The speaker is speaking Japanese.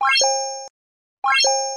you